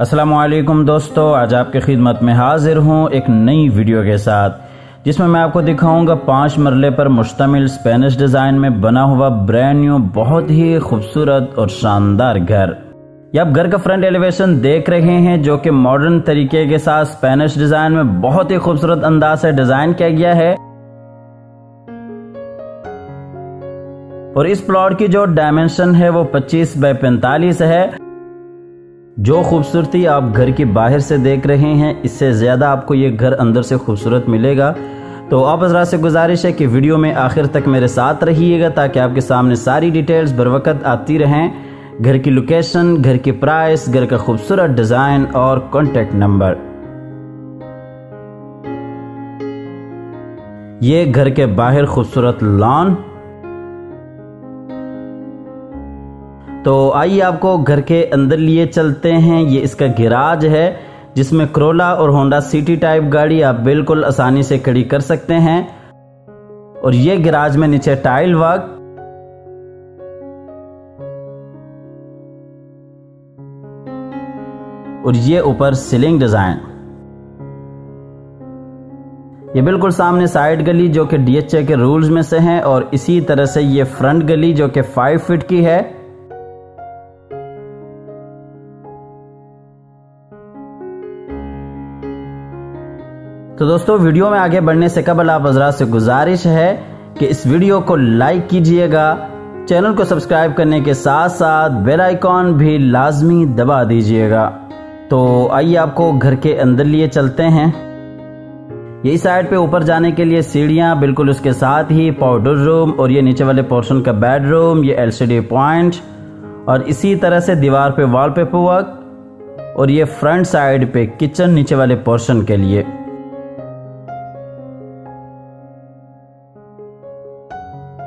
असलम दोस्तों, आज आपकी खिदमत में हाजिर हूँ एक नई वीडियो के साथ, जिसमें मैं आपको दिखाऊँगा पाँच मरले पर मुश्तमिल स्पेनिश डिज़ाइन में बना हुआ ब्रांड न्यू बहुत ही खूबसूरत और शानदार घर। ये आप घर का फ्रंट एलिवेशन देख रहे हैं, जो कि मॉडर्न तरीके के साथ स्पेनिश डिज़ाइन में बहुत ही खूबसूरत अंदाज से डिज़ाइन किया गया है। और इस प्लॉट की जो डायमेंशन है वो 25 बाय 45 है। जो खूबसूरती आप घर के बाहर से देख रहे हैं, इससे ज़्यादा आपको ये घर अंदर से खूबसूरत मिलेगा। तो आप हजरा से गुजारिश है कि वीडियो में आखिर तक मेरे साथ रहिएगा, ताकि आपके सामने सारी डिटेल्स बर वक्त आती रहें। घर की लोकेशन घर की प्राइस घर का खूबसूरत डिज़ाइन और कॉन्टेक्ट नंबर ये घर के बाहर खूबसूरत लॉन तो आइए आपको घर के अंदर लिए चलते हैं। ये इसका गिराज है, जिसमें क्रोला और होंडा सिटी टाइप गाड़ी आप बिल्कुल आसानी से खड़ी कर सकते हैं। और ये गिराज में नीचे टाइल वर्क। और ये ऊपर सीलिंग डिज़ाइन। ये बिल्कुल सामने साइड गली जो कि डीएचए के रूल्स में से है और इसी तरह से ये फ्रंट गली जो कि फाइव फीट की है। तो दोस्तों, वीडियो में आगे बढ़ने से कबल आप हजरा से गुजारिश है कि इस वीडियो को लाइक कीजिएगा। चैनल को सब्सक्राइब करने के साथ साथ बेल आइकॉन भी लाजमी दबा दीजिएगा। तो आइए आपको घर के अंदर लिए चलते हैं। यही साइड पे ऊपर जाने के लिए सीढ़ियाँ, बिल्कुल उसके साथ ही पाउडर रूम और ये नीचे वाले पोर्शन का बेडरूम ये एलसीडी पॉइंट और इसी तरह से दीवार पे वॉलपेपर वर्क और ये फ्रंट साइड पे किचन नीचे वाले पोर्शन के लिए।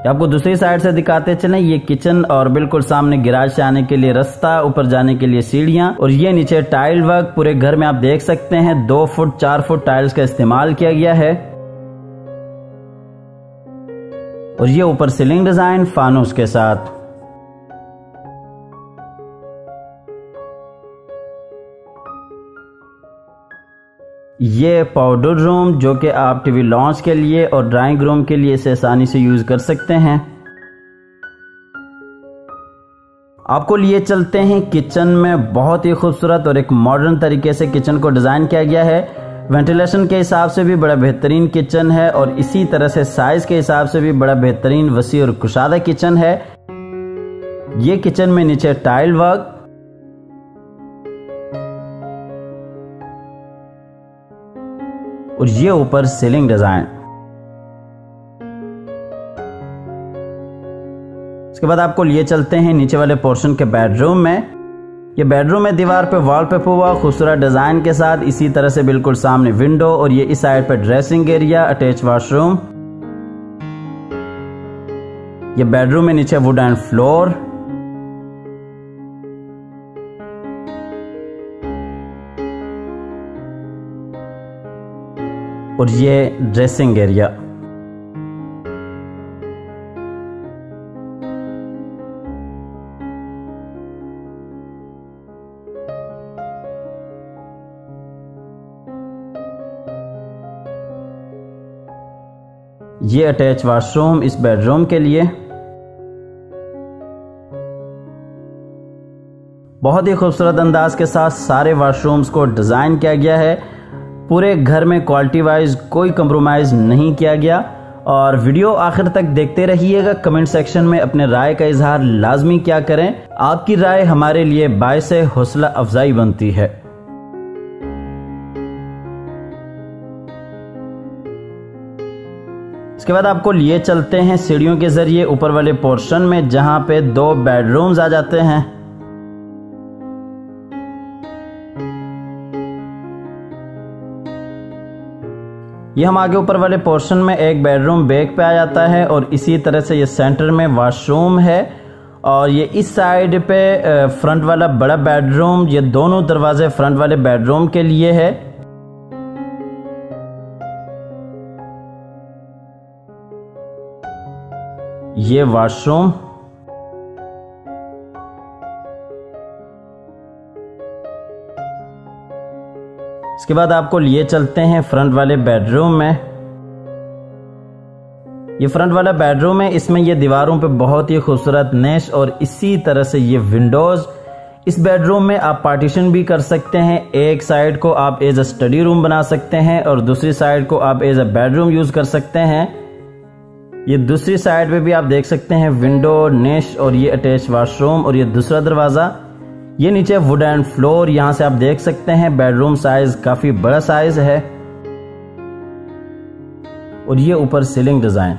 आपको दूसरी साइड से दिखाते चले। ये किचन और बिल्कुल सामने गिराज से आने के लिए रास्ता, ऊपर जाने के लिए सीढ़ियाँ और ये नीचे टाइल वर्क। पूरे घर में आप देख सकते हैं, दो फुट, चार फुट टाइल्स का इस्तेमाल किया गया है। और ये ऊपर सीलिंग डिज़ाइन फानूस के साथ। ये पाउडर रूम जो कि आप टीवी लॉन्च के लिए और ड्राइंग रूम के लिए इसे आसानी से यूज़ कर सकते हैं। आपको लिए चलते हैं किचन में बहुत ही खूबसूरत और एक मॉडर्न तरीके से किचन को डिज़ाइन किया गया है। वेंटिलेशन के हिसाब से भी बड़ा बेहतरीन किचन है और इसी तरह से साइज़ के हिसाब से भी बड़ा बेहतरीन, वसी और कुशादा किचन है। ये किचन में नीचे टाइल वर्क और ये ऊपर सीलिंग डिज़ाइन उसके बाद आपको लिए चलते हैं नीचे वाले पोर्शन के बेडरूम में। ये बेडरूम में दीवार पे वॉलपेपर हुआ, खूबसूरत डिज़ाइन के साथ इसी तरह से बिल्कुल सामने विंडो और ये इस साइड पे ड्रेसिंग एरिया अटैच वॉशरूम ये बेडरूम में नीचे वुड एंड फ्लोर और ये ड्रेसिंग एरिया ये अटैच वॉशरूम इस बेडरूम के लिए। बहुत ही खूबसूरत अंदाज के साथ सारे वॉशरूम्स को डिज़ाइन किया गया है। पूरे घर में क्वालिटी वाइज कोई कंप्रोमाइज नहीं किया गया। और वीडियो आखिर तक देखते रहिएगा। कमेंट सेक्शन में अपने राय का इजहार लाजमी क्या करें। आपकी राय हमारे लिए बायस हौसला अफजाई बनती है। इसके बाद आपको लिए चलते हैं सीढ़ियों के ज़रिए ऊपर वाले पोर्शन में, जहाँ पे दो बेडरूम्स आ जाते हैं। ये हम आगे ऊपर वाले पोर्शन में एक बेडरूम बैक पे आ जाता है और इसी तरह से ये सेंटर में वॉशरूम है और ये इस साइड पे फ्रंट वाला बड़ा बेडरूम, ये दोनों दरवाजे फ्रंट वाले बेडरूम के लिए है। ये वॉशरूम इसके बाद आपको लिए चलते हैं फ्रंट वाले बेडरूम में। ये फ्रंट वाला बेडरूम है, इसमें ये दीवारों पे बहुत ही खूबसूरत नेश और इसी तरह से ये विंडोज़। इस बेडरूम में आप पार्टीशन भी कर सकते हैं, एक साइड को आप एज अ स्टडी रूम बना सकते हैं और दूसरी साइड को आप एज अ बेडरूम यूज़ कर सकते हैं। ये दूसरी साइड पे भी आप देख सकते हैं विंडो, नेश और ये अटैच वॉशरूम और ये दूसरा दरवाज़ा। ये नीचे वुड एंड फ्लोर यहाँ से आप देख सकते हैं बेडरूम साइज़ काफ़ी बड़ा साइज़ है। और ये ऊपर सीलिंग डिज़ाइन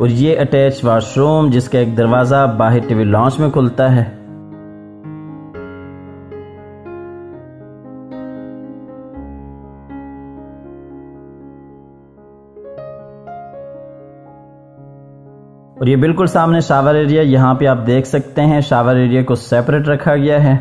और ये अटैच वॉशरूम जिसका एक दरवाज़ा बाहर टीवी लॉन्च में खुलता है। और ये बिल्कुल सामने शावर एरिया, यहाँ पे आप देख सकते हैं, शावर एरिया को सेपरेट रखा गया है।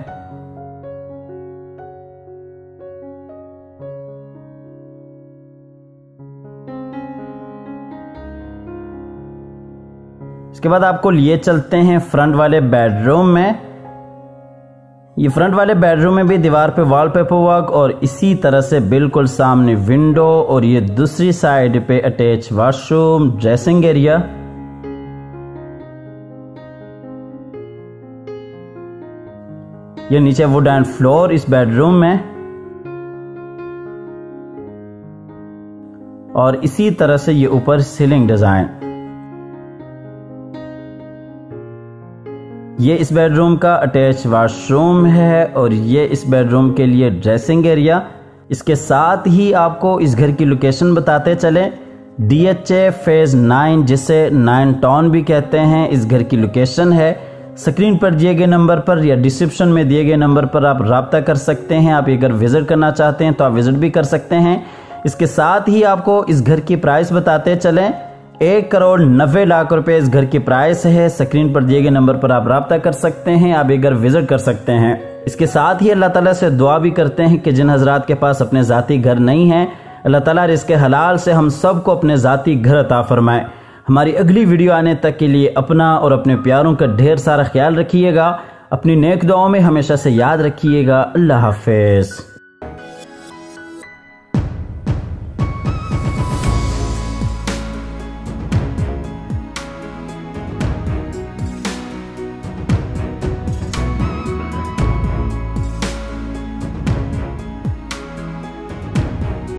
इसके बाद आपको लिए चलते हैं फ्रंट वाले बेडरूम में। ये फ्रंट वाले बेडरूम में भी दीवार पे वॉलपेपर वर्क और इसी तरह से बिल्कुल सामने विंडो और ये दूसरी साइड पे अटैच वॉशरूम ड्रेसिंग एरिया ये नीचे वुड एंड फ्लोर इस बेडरूम में। और इसी तरह से ये ऊपर सीलिंग डिज़ाइन ये इस बेडरूम का अटैच वॉशरूम है और ये इस बेडरूम के लिए ड्रेसिंग एरिया इसके साथ ही आपको इस घर की लोकेशन बताते चले। D H A phase nine जिसे नाइन टाउन भी कहते हैं, इस घर की लोकेशन है। स्क्रीन पर दिए गए नंबर पर या डिस्क्रिप्शन में दिए गए नंबर पर आप रबता कर सकते हैं। आप अगर विज़िट करना चाहते हैं तो आप विज़िट भी कर सकते हैं। इसके साथ ही आपको इस घर की प्राइस बताते चलें। एक करोड़ नब्बे लाख रुपए इस घर की प्राइस है। स्क्रीन पर दिए गए नंबर पर आप रब्ता कर सकते हैं। आप एक घर विज़िट कर सकते हैं। इसके साथ ही अल्लाह ताला से दुआ भी करते हैं कि जिन हजरात के पास अपने ज़ाती घर नहीं है, अल्लाह ताला इसके हलाल से हम सबको अपने ज़ाती घर अता फरमाए। हमारी अगली वीडियो आने तक के लिए अपना और अपने प्यारों का ढेर सारा ख्याल रखिएगा। अपनी नेक दुआओं में हमेशा से याद रखिएगा। अल्लाह हाफिज़।